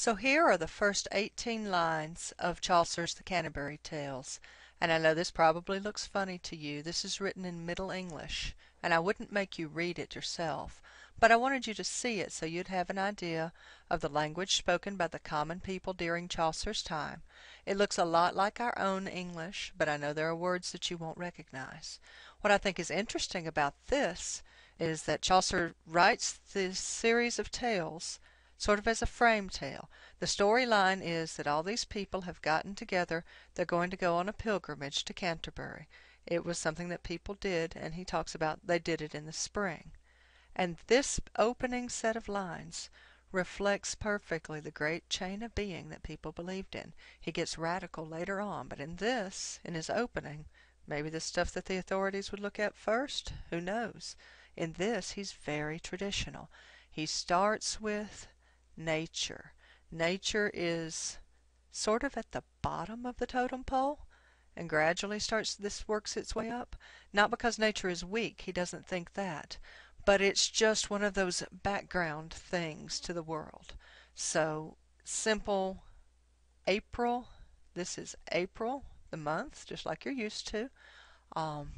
So here are the first 18 lines of Chaucer's The Canterbury Tales. And I know this probably looks funny to you. This is written in Middle English, and I wouldn't make you read it yourself, but I wanted you to see it so you'd have an idea of the language spoken by the common people during Chaucer's time. It looks a lot like our own English, but I know there are words that you won't recognize. What I think is interesting about this is that Chaucer writes this series of tales sort of as a frame tale. The storyline is that all these people have gotten together. They're going to go on a pilgrimage to Canterbury. It was something that people did, and he talks about they did it in the spring. And this opening set of lines reflects perfectly the great chain of being that people believed in. He gets radical later on, but in this, in his opening, maybe the stuff that the authorities would look at first, who knows? In this, he's very traditional. He starts with nature. Nature is sort of at the bottom of the totem pole and gradually starts this works its way up. Not because nature is weak, he doesn't think that, but it's just one of those background things to the world. So simple April, this is April, the month, just like you're used to. Um,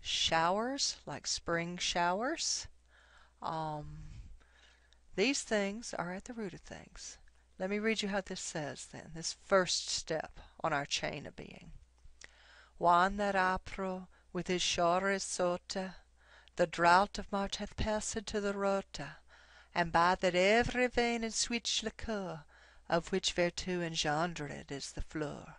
showers, like spring showers. Um, these things are at the root of things. Let me read you how this says then, this first step on our chain of being. Juan that April with his shores sota, the drought of March hath passed to the rota, and by that every vein and sweet liqueur, of which vertu engendred is the fleur.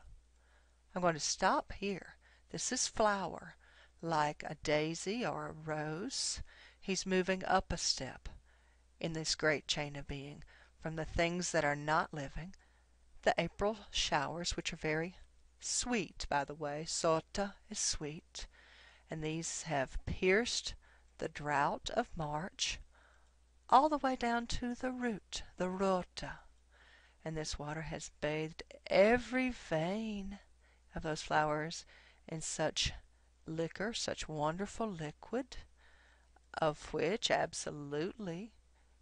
I'm going to stop here. This is flower, like a daisy or a rose. He's moving up a step in this great chain of being, from the things that are not living, the April showers, which are very sweet, by the way. Sota is sweet. And these have pierced the drought of March all the way down to the root, the rota. And this water has bathed every vein of those flowers in such liquor, such wonderful liquid, of which absolutely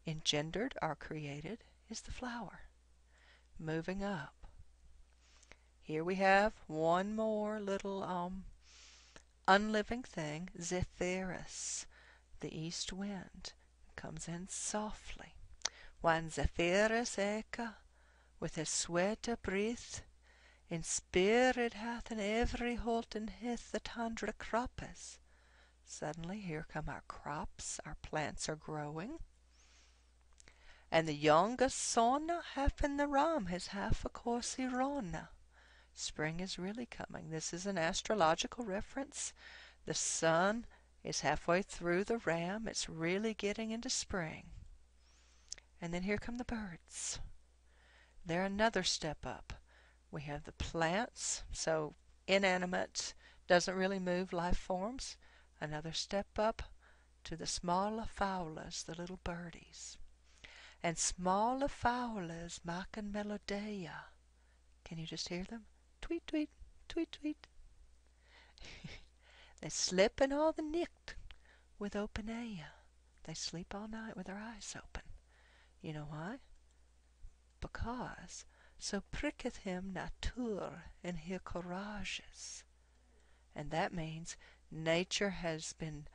engendered or created is the flower moving up. Here we have one more little um, unliving thing, Zephyrus, the east wind, comes in softly. When Zephyrus echa, with his sweeter breath, in spirit hath in every holt and hith the tundra croppes. Suddenly here come our crops, our plants are growing and the youngest son half in the ram has half a rona. Spring is really coming. This is an astrological reference. The sun is halfway through the ram. It's really getting into spring. And then here come the birds. They're another step up. We have the plants, so inanimate, doesn't really move life forms. Another step up to the smaller fowlers, the little birdies and smaller fowlers maken melodia. Can you just hear them? Tweet, tweet, tweet, tweet. they slip in all the night with open air. They sleep all night with their eyes open. You know why? Because so pricketh him natur in her courages. And that means nature has been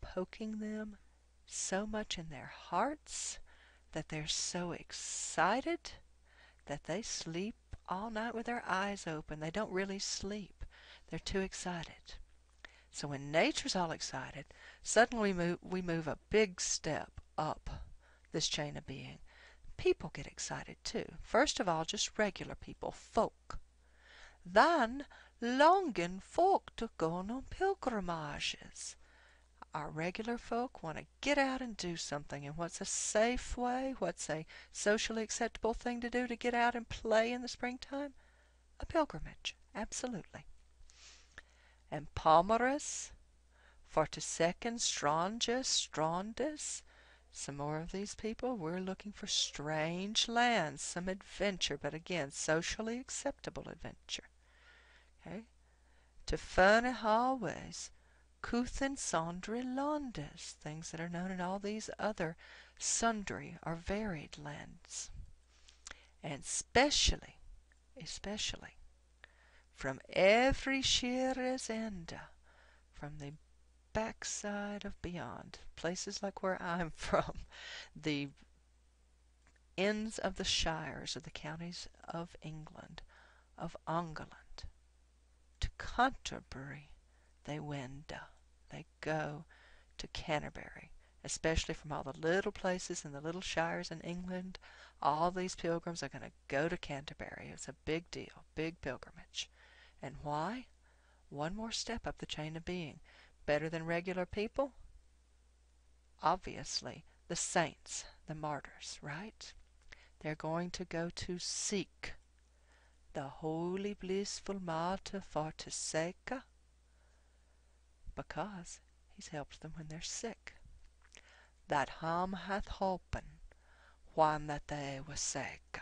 poking them so much in their hearts that they're so excited that they sleep all night with their eyes open. They don't really sleep. They're too excited. So when nature's all excited, suddenly we move, we move a big step up this chain of being. People get excited too. First of all, just regular people, folk. Then longing folk to go on pilgrimages our regular folk want to get out and do something. And what's a safe way? What's a socially acceptable thing to do to get out and play in the springtime? A pilgrimage, absolutely. And palmarus, fortisecond, stranges, strandis. Some more of these people. We're looking for strange lands, some adventure, but again, socially acceptable adventure. Okay? To furnish always Kuthin sundry landes, things that are known in all these other sundry or varied lands. and specially, especially from every shirra's enda, from the backside of beyond, places like where I'm from, the ends of the shires of the counties of England, of England, to Canterbury they wenda, they go to Canterbury, especially from all the little places and the little shires in England. All these pilgrims are going to go to Canterbury. It's a big deal, big pilgrimage. And why? One more step up the chain of being. Better than regular people? Obviously, the saints, the martyrs, right? They're going to go to seek the holy, blissful martyr for to Fortaseka because he's helped them when they're sick. That him hath holpen when that they were sick.